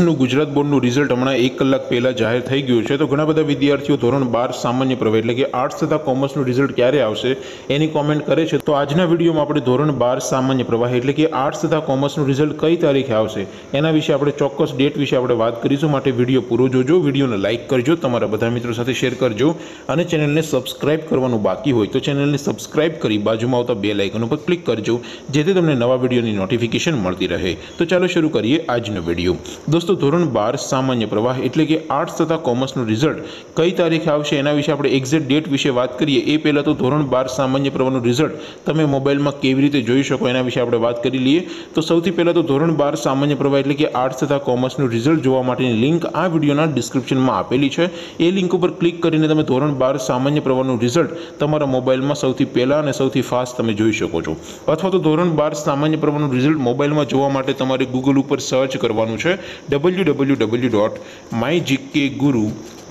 નું ગુજરાત બોર્ડનું રિઝલ્ટ હમણાં એક કલાક પહેલાં જાહેર થઈ ગયું છે. તો ઘણા બધા વિદ્યાર્થીઓ ધોરણ બાર સામાન્ય પ્રવાહ એટલે કે આર્ટ્સ તથા કોમર્સનું રિઝલ્ટ ક્યારે આવશે એની કોમેન્ટ કરે છે. તો આજના વિડીયોમાં આપણે ધોરણ બાર સામાન્ય પ્રવાહ એટલે કે આર્ટ્સ તથા કોમર્સનું રિઝલ્ટ કઈ તારીખે આવશે એના વિશે આપણે ચોક્કસ ડેટ વિશે આપણે વાત કરીશું. માટે વીડિયો પૂરો જોજો, વિડીયોને લાઇક કરજો, તમારા બધા મિત્રો સાથે શેર કરજો અને ચેનલને સબસ્ક્રાઇબ કરવાનું બાકી હોય તો ચેનલને સબસ્ક્રાઇબ કરી બાજુમાં આવતા બે લાઇકન ઉપર ક્લિક કરજો, જેથી તમને નવા વિડીયોની નોટિફિકેશન મળતી રહે. તો ચાલો શરૂ કરીએ આજનો વીડિયો. દોસ્તો ધોરણ બાર સામાન્ય પ્રવાહ એટલે કે આર્ટ્સ તથા કોમર્સનું રિઝલ્ટ કઈ તારીખે આવશે એના વિશે આપણે એક્ઝેક્ટ ડેટ વિશે વાત કરીએ, એ પહેલાં તો ધોરણ બાર સામાન્ય પ્રવાહનું રિઝલ્ટ તમે મોબાઈલમાં કેવી રીતે જોઈ શકો એના વિશે આપણે વાત કરી લઈએ. તો સૌથી પહેલાં તો ધોરણ બાર સામાન્ય પ્રવાહ એટલે કે આર્ટ્સ તથા કોમર્સનું રિઝલ્ટ જોવા માટેની લિંક આ વિડીયોના ડિસ્ક્રિપ્શનમાં આપેલી છે. એ લિંક ઉપર ક્લિક કરીને તમે ધોરણ બાર સામાન્ય પ્રવાહનું રિઝલ્ટ તમારા મોબાઈલમાં સૌથી પહેલાં અને સૌથી ફાસ્ટ તમે જોઈ શકો છો. અથવા તો ધોરણ બાર સામાન્ય પ્રવાહનું રિઝલ્ટ મોબાઈલમાં જોવા માટે તમારે ગૂગલ ઉપર સર્ચ કરવાનું છે. W W W dot my GK guru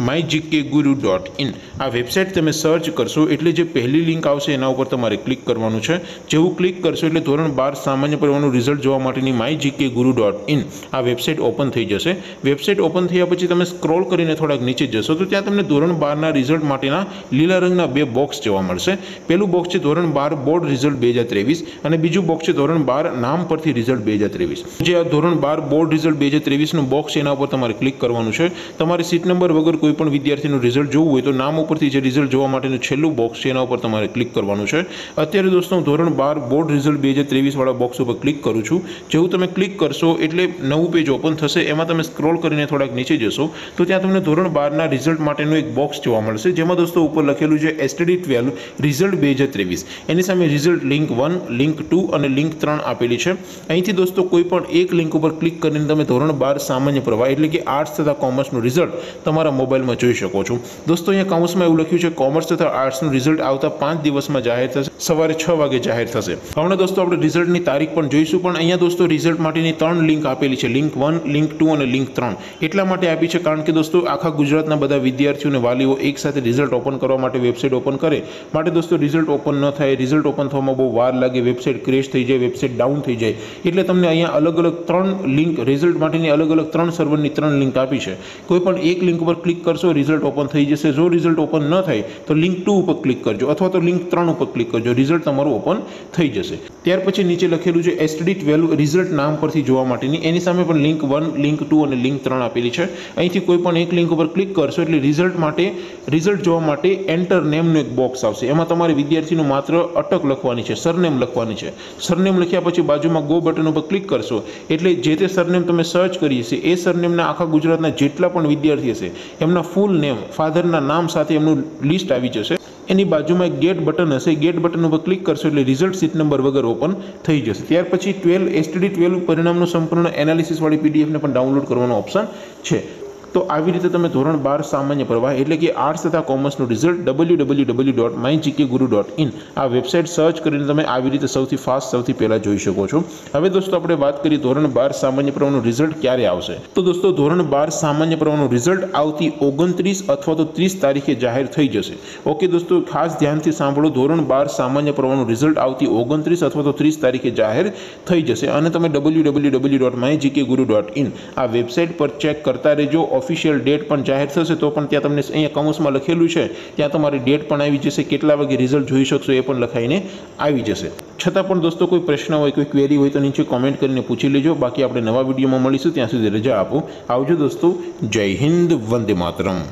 my GK guru dot in આ વેબસાઇટ તમે સર્ચ કરશો એટલે જે પહેલી લિંક આવશે એના ઉપર તમારે ક્લિક કરવાનું છે. જેવું ક્લિક કરશો એટલે ધોરણ બાર સામાન્ય પરવાનું રિઝલ્ટ જોવા માટેની my GK guru dot in આ વેબસાઇટ ઓપન થઈ જશે. વેબસાઇટ ઓપન થયા પછી તમે સ્ક્રોલ કરીને થોડાક નીચે જશો તો ત્યાં તમને ધોરણ બારના રિઝલ્ટ માટેના લીલા રંગના બે બોક્સ જોવા મળશે. પહેલું બોક્સ છે ધોરણ બાર બોર્ડ રિઝલ્ટ બે હજાર ત્રેવીસ અને બીજું બોક્સ છે ધોરણ બાર નામ પરથી રિઝલ્ટ બે હજાર ત્રેવીસ. જે આ ધોરણ બાર બોર્ડ રિઝલ્ટ બે હજાર ત્રેવીસનું બોક્સ એના ઉપર તમારે ક્લિક કરવાનું છે. તમારે સીટ નંબર વગર કોઈ પણ વિદ્યાર્થીનું રિઝલ્ટ જોવું હોય તો નામ ઉપરથી જે રિઝલ્ટ જોવા માટેનું છેલ્લું બોક્સ છે એના ઉપર તમારે ક્લિક કરવાનું છે. અત્યારે દોસ્તો ધોરણ બાર બોર્ડ રિઝલ્ટ બે હજાર ત્રેવીસવાળા બોક્સ ઉપર ક્લિક કરું છું. જેવું તમે ક્લિક કરશો એટલે નવું પેજ ઓપન થશે. એમાં તમે સ્ક્રોલ કરીને થોડાક નીચે જશો. તો ત્યાં તમને ધોરણ બારના રિઝલ્ટ માટેનું એક બોક્સ જોવા મળશે. જેમાં દોસ્તો ઉપર લખેલું છે એસટીડી ટ્વેલ્વ રિઝલ્ટ બે હજાર ત્રેવીસ. એની સામે result link one link two અને લિંક ત્રણ આપેલી છે. અહીંથી દોસ્તો કોઈ પણ એક લિંક ઉપર ક્લિક કરીને તમે ધોરણ બાર સામાન્ય પ્રવાહ એટલે કે આર્ટ્સ તથા કોમર્સનું રિઝલ્ટ તમારા મોબાઈલમાં જોઈ શકો છો. દોસ્તો, અહીંયા કાઉન્સમાં એવું લખ્યું છે કોમર્સ તથા આર્ટ્સનું રિઝલ્ટ આવતા પાંચ દિવસમાં જાહેર થશે, સવારે છ વાગે જાહેર થશે. હમણાં દોસ્તો, આપણે રિઝલ્ટની તારીખ પણ જોઈશું, પણ અહીંયા દોસ્તો રિઝલ્ટ માટેની ત્રણ લિંક આપેલી છે લિંક વન લિંક ટુ અને લિંક ત્રણ. એટલા માટે આપી છે, કારણ કે દોસ્તો, આખા ગુજરાતના બધા વિદ્યાર્થીઓ અને વાલીઓ એકસાથે રિઝલ્ટ ઓપન કરવા માટે વેબસાઇટ ઓપન કરે. માટે દોસ્તો રિઝલ્ટ ઓપન ન થાય રિઝલ્ટ ઓપન થવામાં બહુ વાર લાગે વેબસાઇટ ક્રેશ થઈ જાય વેબસાઇટ ડાઉન થઈ જાય. એટલે તમને અહીંયા અલગ અલગ ત્રણ લિંક રિઝલ્ટ માટેની અલગ અલગ અલગ ત્રણ સર્વરની ત્રણ લિંક આપી છે. કોઈ પણ એક લિંક ઉપર ક્લિક કરશો રિઝલ્ટ ઓપન થઈ જશે. જો રિઝલ્ટ ઓપન ન થાય, તો લિંક ટુ ઉપર ક્લિક કરજો અથવા તો લિંક ત્રણ ઉપર ક્લિક કરજો. રિઝલ્ટ તમારું ઓપન થઈ જશે. ત્યાર પછી નીચે લખેલું છે એસટીડી ટ્વેલ્વ રિઝલ્ટ નામ પરથી જોવા માટેની. એની સામે પણ લિંક વન લિંક ટુ અને લિંક ત્રણ આપેલી છે. અહીંથી કોઈ પણ એક લિંક ઉપર ક્લિક કરશો એટલે રિઝલ્ટ માટે રિઝલ્ટ જોવા માટે એન્ટર નેમનું એક બોક્સ આવશે. એમાં તમારે વિદ્યાર્થીનું માત્ર અટક લખવાની છે, સરનેમ લખવાની છે. સરનેમ લખ્યા પછી બાજુમાં ગો બટન ઉપર ક્લિક કરશો. એટલે જે તે સરનેમ તમે સર્ચ કરી હશે, એ સરનેમના આખા ગુજરાતના જેટલા પણ વિદ્યાર્થી હશે, એમના ફૂલ નેમ ફાધરના નામ સાથે એમનું લિસ્ટ આવી જશે. એની બાજુમાં એક ગેટ બટન હશે ગેટ બટન ઉપર ક્લિક કરશો એટલે રિઝલ્ટ સીટ નંબર વગર ઓપન થઈ જશે. ત્યાર પછી ટ્વેલ્વ એસટીડી ટ્વેલ્વ પરિણામનું સંપૂર્ણ એનાલિસિસવાળી પીડીએફને પણ ડાઉનલોડ કરવાનો ઓપ્શન છે. તો આવી રીતે તમે ધોરણ બાર સામાન્ય પ્રવાહ એટલે કે આર્ટ્સ તથા કોમર્સનું result W W W dot my GK guru dot in આ વેબસાઇટ સર્ચ કરીને તમે આવી રીતે સૌથી ફાસ્ટ સૌથી પહેલાં જોઈ શકો છો. હવે દોસ્તો આપણે વાત કરીએ ધોરણ બાર સામાન્ય પ્રવાહનું રિઝલ્ટ ક્યારે આવશે. તો દોસ્તો ધોરણ બાર સામાન્ય પ્રવાહનું રિઝલ્ટ આવતી ઓગણત્રીસ અથવા તો ત્રીસ તારીખે જાહેર થઈ જશે. ઓકે દોસ્તો, ખાસ ધ્યાનથી સાંભળો, ધોરણ બાર સામાન્ય પ્રવાહનું રિઝલ્ટ આવતી ઓગણત્રીસ અથવા તો ત્રીસ તારીખે જાહેર થઈ જશે. અને તમે W W W dot my GK guru dot in આ વેબસાઇટ પર ચેક કરતા રહેજો. ઓફિશિયલ ડેટ પણ જાહેર થશે, તો પણ ત્યાં તમને અહીંયા કૌંસમાં લખેલું છે. ત્યાં તમારી ડેટ પણ આવી જશે, કેટલા વાગે રિઝલ્ટ જોઈ શકશો એ પણ લખાઈને આવી જશે. છતાં પણ દોસ્તો, કોઈ પ્રશ્ન હોય, કોઈ ક્વેરી હોય, તો નીચે કોમેન્ટ કરીને પૂછી લેજો. બાકી આપણે નવા વિડીયોમાં મળીશું. ત્યાં સુધી રજા આપો. આવજો દોસ્તો. જય હિન્દ, વંદે માતરમ.